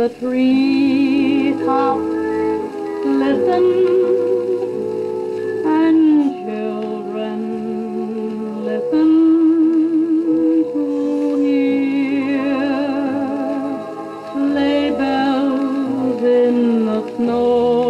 the treetops listen and children listen to hear sleigh bells in the snow.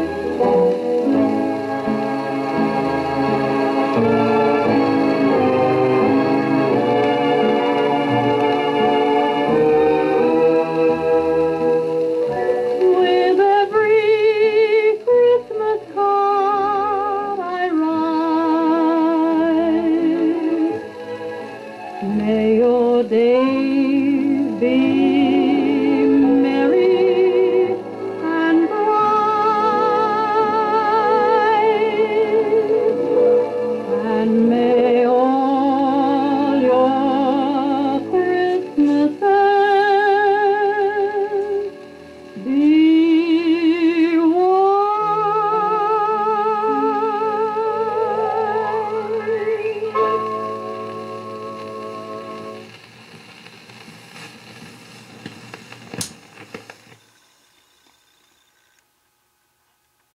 May your days be